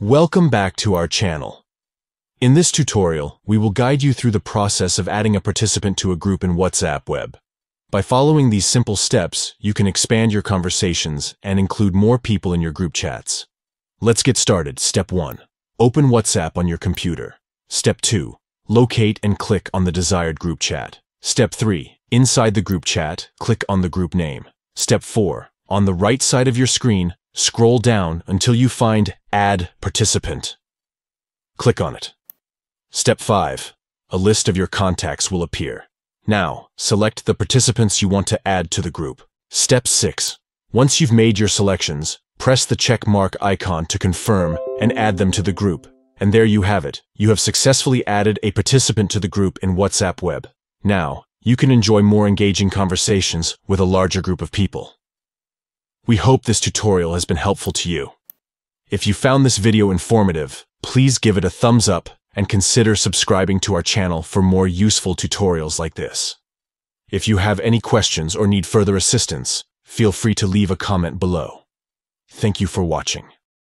Welcome back to our channel. In this tutorial, we will guide you through the process of adding a participant to a group in WhatsApp web. By following these simple steps, you can expand your conversations and include more people in your group chats. Let's get started. Step 1. Open WhatsApp on your computer. Step 2. Locate and click on the desired group chat. Step 3. Inside the group chat, click on the group name. Step 4. On the right side of your screen, scroll down until you find Add Participant. Click on it. Step 5. A list of your contacts will appear. Now, select the participants you want to add to the group. Step 6. Once you've made your selections, press the check mark icon to confirm and add them to the group. And there you have it. You have successfully added a participant to the group in WhatsApp Web. Now, you can enjoy more engaging conversations with a larger group of people. We hope this tutorial has been helpful to you. If you found this video informative, please give it a thumbs up and consider subscribing to our channel for more useful tutorials like this. If you have any questions or need further assistance, feel free to leave a comment below. Thank you for watching.